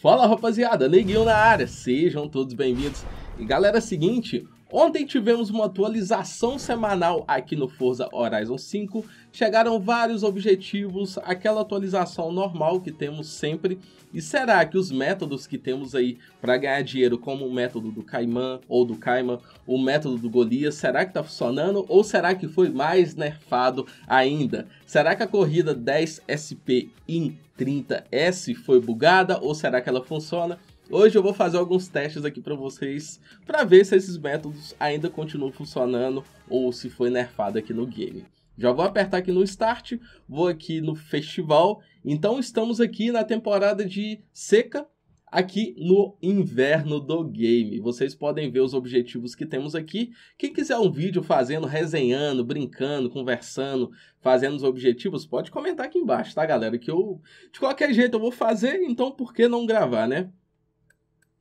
Fala rapaziada, Neguinho na área, sejam todos bem-vindos. E galera, é seguinte, Ontem tivemos uma atualização semanal aqui no Forza Horizon 5, chegaram vários objetivos, aquela atualização normal que temos sempre, e será que os métodos que temos aí para ganhar dinheiro, como o método do Caiman ou do Caiman, o método do Golias, será que está funcionando ou será que foi mais nerfado ainda? Será que a corrida 10 SP in 30S foi bugada ou será que ela funciona? Hoje eu vou fazer alguns testes aqui para vocês, para ver se esses métodos ainda continuam funcionando ou se foi nerfado aqui no game. Já vou apertar aqui no Start, vou aqui no Festival, então estamos aqui na temporada de seca, aqui no inverno do game. Vocês podem ver os objetivos que temos aqui. Quem quiser um vídeo fazendo, resenhando, brincando, conversando, fazendo os objetivos, pode comentar aqui embaixo, tá galera? Que eu, de qualquer jeito eu vou fazer, então por que não gravar, né?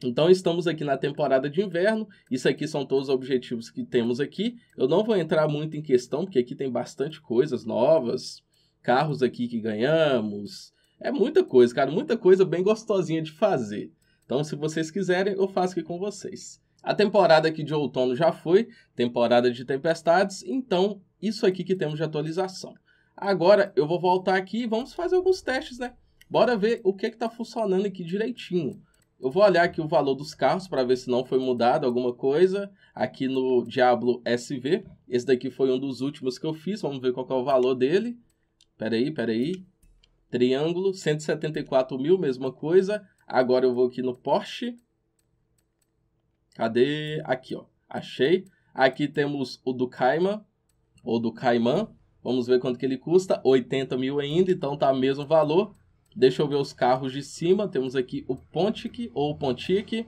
Então estamos aqui na temporada de inverno, isso aqui são todos os objetivos que temos aqui. Eu não vou entrar muito em questão, porque aqui tem bastante coisas novas, carros aqui que ganhamos, é muita coisa, cara, muita coisa bem gostosinha de fazer. Então se vocês quiserem, eu faço aqui com vocês. A temporada aqui de outono já foi, temporada de tempestades, então isso aqui que temos de atualização. Agora eu vou voltar aqui e vamos fazer alguns testes, né? Bora ver o que está funcionando aqui direitinho. Eu vou olhar aqui o valor dos carros para ver se não foi mudado alguma coisa. Aqui no Diablo SV. Esse daqui foi um dos últimos que eu fiz. Vamos ver qual é o valor dele. Pera aí, pera aí. Triângulo, 174 mil, mesma coisa. Agora eu vou aqui no Porsche. Cadê? Aqui, ó. Achei. Aqui temos o do Cayman, ou do Cayman. Vamos ver quanto que ele custa. 80 mil ainda, então tá mesmo valor. Deixa eu ver os carros de cima. Temos aqui o Pontic ou Pontic.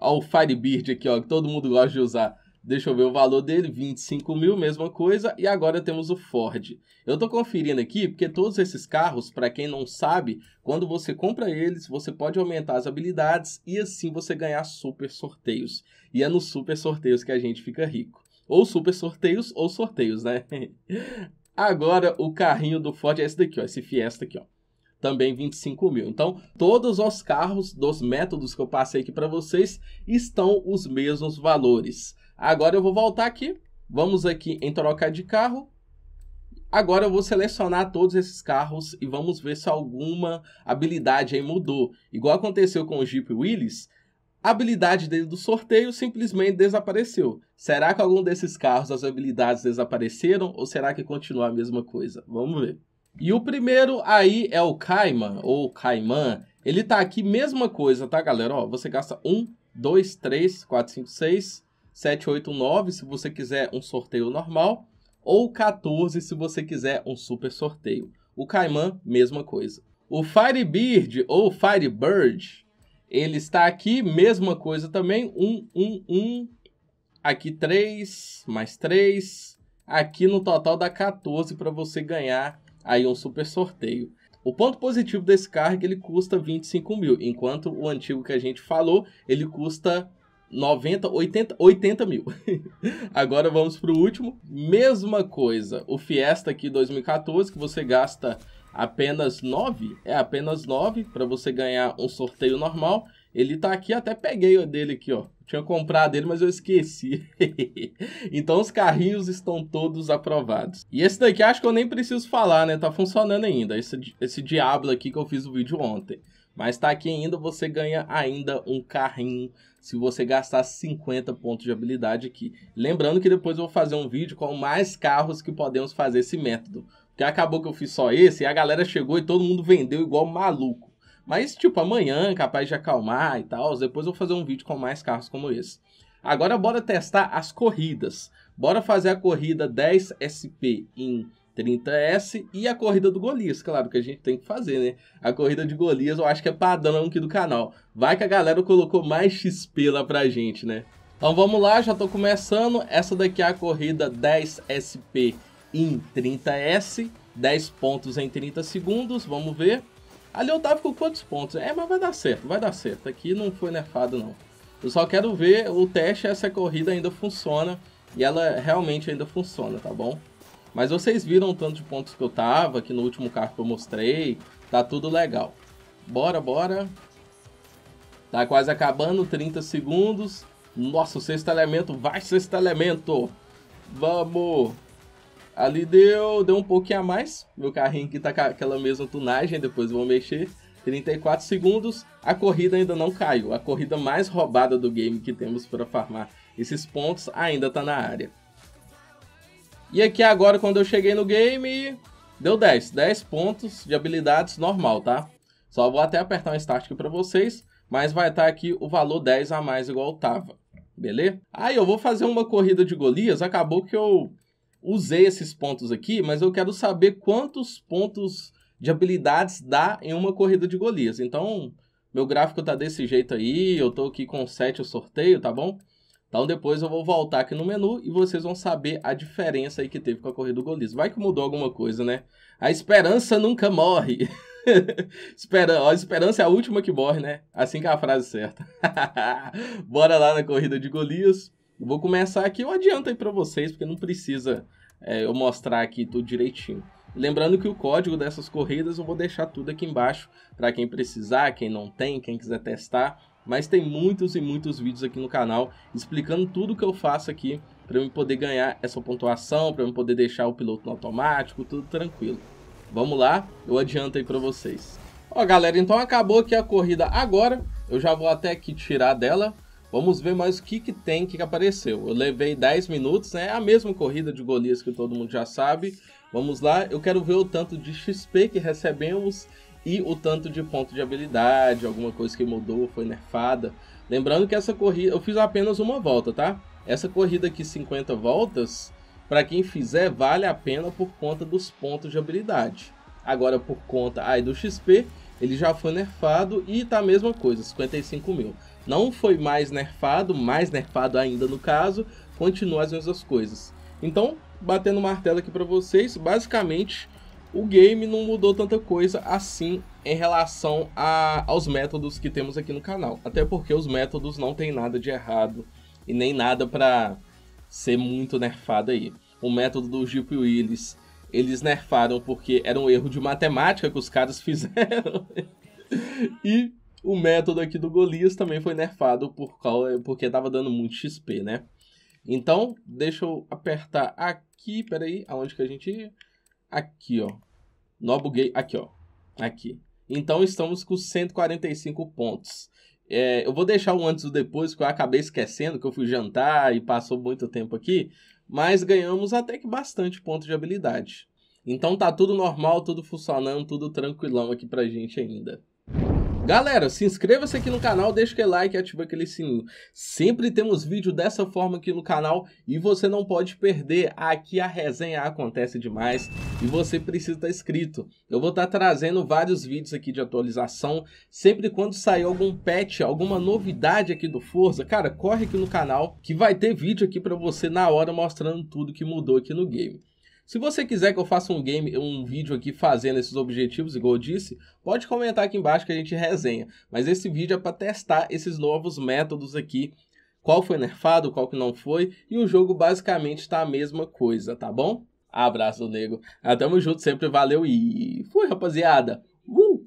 Olha o Firebird aqui, ó, que todo mundo gosta de usar. Deixa eu ver o valor dele, 25 mil, mesma coisa. E agora temos o Ford. Eu estou conferindo aqui porque todos esses carros, para quem não sabe, quando você compra eles, você pode aumentar as habilidades e assim você ganhar super sorteios. E é nos super sorteios que a gente fica rico. Ou super sorteios ou sorteios, né? Agora o carrinho do Ford é esse daqui, ó, esse Fiesta aqui, ó também 25 mil. Então, todos os carros dos métodos que eu passei aqui para vocês estão os mesmos valores. Agora eu vou voltar aqui, vamos aqui em trocar de carro. Agora eu vou selecionar todos esses carros e vamos ver se alguma habilidade aí mudou. Igual aconteceu com o Jeep Willys, a habilidade dele do sorteio simplesmente desapareceu. Será que algum desses carros as habilidades desapareceram ou será que continua a mesma coisa? Vamos ver. E o primeiro aí é o Cayman, ou Cayman. Ele tá aqui, mesma coisa, tá, galera? Ó, você gasta 1, 2, 3, 4, 5, 6, 7, 8, 9 se você quiser um sorteio normal. Ou 14 se você quiser um super sorteio. O Cayman, mesma coisa. O Firebird ou Firebird, ele está aqui, mesma coisa também. 1, 1, 1. Aqui 3, mais 3. Aqui no total dá 14 para você ganhar aí um super sorteio. O ponto positivo desse carro é que ele custa 25 mil, enquanto o antigo que a gente falou, ele custa 90, 80, 80 mil. Agora vamos para o último. Mesma coisa, o Fiesta aqui 2014, que você gasta apenas 9, é apenas 9 para você ganhar um sorteio normal. Ele tá aqui, até peguei o dele aqui, ó tinha comprado ele, mas eu esqueci. então os carrinhos estão todos aprovados. E esse daqui acho que eu nem preciso falar, né? Tá funcionando ainda. Esse, esse Diablo aqui que eu fiz o vídeo ontem. Mas tá aqui ainda, você ganha ainda um carrinho se você gastar 50 pontos de habilidade aqui. Lembrando que depois eu vou fazer um vídeo com mais carros que podemos fazer esse método. Porque acabou que eu fiz só esse e a galera chegou e todo mundo vendeu igual maluco. Mas, tipo, amanhã, capaz de acalmar e tal. Depois eu vou fazer um vídeo com mais carros como esse. Agora, bora testar as corridas. Bora fazer a corrida 10 SP em 30S e a corrida do Golias, claro que a gente tem que fazer, né? A corrida de Golias eu acho que é padrão aqui do canal. Vai que a galera colocou mais XP lá pra gente, né? Então vamos lá, já tô começando. Essa daqui é a corrida 10 SP em 30S. 10 pontos em 30 segundos, vamos ver. Ali eu tava com quantos pontos? É, mas vai dar certo, vai dar certo. Aqui não foi nerfado, não. Eu só quero ver o teste, essa corrida ainda funciona. E ela realmente ainda funciona, tá bom? Mas vocês viram o tanto de pontos que eu tava, aqui no último carro que eu mostrei. Tá tudo legal. Bora, bora. Tá quase acabando, 30 segundos. Nossa, o sexto elemento, vai sexto elemento. Vamos. Ali deu, deu um pouquinho a mais. Meu carrinho aqui tá com aquela mesma tunagem, depois vou mexer. 34 segundos, a corrida ainda não caiu. A corrida mais roubada do game que temos para farmar esses pontos ainda tá na área. E aqui agora, quando eu cheguei no game, deu 10. 10 pontos de habilidades normal, tá? Só vou até apertar um start aqui para vocês, mas vai estar tá aqui o valor 10 a mais igual tava. Beleza? Aí eu vou fazer uma corrida de Golias, acabou que eu usei esses pontos aqui, mas eu quero saber quantos pontos de habilidades dá em uma corrida de Golias. Então, meu gráfico tá desse jeito aí, eu tô aqui com 7 o sorteio, tá bom? Então depois eu vou voltar aqui no menu e vocês vão saber a diferença aí que teve com a corrida do Golias. Vai que mudou alguma coisa, né? A esperança nunca morre. Espera, a esperança é a última que morre, né? Assim que é a frase certa. Bora lá na corrida de Golias. Vou começar aqui, eu adianto aí para vocês, porque não precisa é, eu mostrar aqui tudo direitinho. Lembrando que o código dessas corridas eu vou deixar tudo aqui embaixo para quem precisar, quem não tem, quem quiser testar. Mas tem muitos e muitos vídeos aqui no canal explicando tudo que eu faço aqui para eu poder ganhar essa pontuação, para eu poder deixar o piloto no automático, tudo tranquilo. Vamos lá, eu adianto aí para vocês. Ó galera, então acabou aqui a corrida agora, eu já vou até aqui tirar dela. Vamos ver mais o que, que tem, o que, que apareceu. Eu levei 10 minutos, né? É a mesma corrida de Golias que todo mundo já sabe. Vamos lá, eu quero ver o tanto de XP que recebemos e o tanto de ponto de habilidade, alguma coisa que mudou, foi nerfada. Lembrando que essa corrida, eu fiz apenas uma volta, tá? Essa corrida aqui, 50 voltas, para quem fizer, vale a pena por conta dos pontos de habilidade. Agora, por conta aí do XP, ele já foi nerfado e tá a mesma coisa, 55 mil. Não foi mais nerfado, mais nerfado ainda no caso, continua as mesmas coisas. Então, batendo martelo aqui para vocês, basicamente o game não mudou tanta coisa assim em relação a, aos métodos que temos aqui no canal. Até porque os métodos não tem nada de errado e nem nada para ser muito nerfado aí. O método do Jeep Willis, eles nerfaram porque era um erro de matemática que os caras fizeram. e o método aqui do Golias também foi nerfado por causa, porque estava dando muito XP, né? Então, deixa eu apertar aqui, peraí, aonde que a gente? Aqui, ó. No buguei, aqui, ó. Aqui. Então, estamos com 145 pontos. É, eu vou deixar o antes e o depois, que eu acabei esquecendo, que eu fui jantar e passou muito tempo aqui. Mas ganhamos até que bastante pontos de habilidade. Então tá tudo normal, tudo funcionando, tudo tranquilão aqui pra gente ainda. Galera, se inscreva-se aqui no canal, deixa aquele like e ativa aquele sininho. Sempre temos vídeo dessa forma aqui no canal e você não pode perder. Aqui a resenha acontece demais e você precisa estar inscrito. Eu vou estar trazendo vários vídeos aqui de atualização. Sempre quando sair algum patch, alguma novidade aqui do Forza, cara, corre aqui no canal que vai ter vídeo aqui para você na hora mostrando tudo que mudou aqui no game. Se você quiser que eu faça um game, um vídeo aqui fazendo esses objetivos, igual eu disse, pode comentar aqui embaixo que a gente resenha. Mas esse vídeo é para testar esses novos métodos aqui, qual foi nerfado, qual que não foi, e o jogo basicamente está a mesma coisa, tá bom? Abraço, nego. Tamo junto sempre, valeu e fui, rapaziada. Uh!